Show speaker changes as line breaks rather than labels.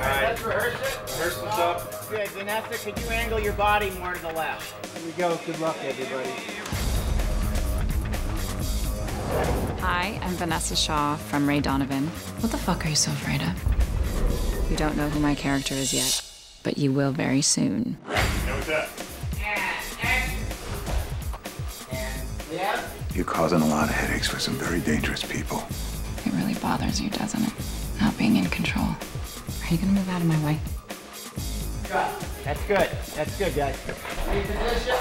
right.
Let's rehearse it.
Rehearse what's up.
Good. Vanessa, could you angle your body more to the left? Here we go. Good luck, everybody.
Hi, I'm Vanessa Shaw from Ray Donovan. What the fuck are you so afraid of? You don't know who my character is yet, but you will very soon.
How was that?
You're causing a lot of headaches for some very dangerous people.
It really bothers you, doesn't it? Not being in control. Are you gonna move out of my way?
That's good. That's good, guys. Reposition.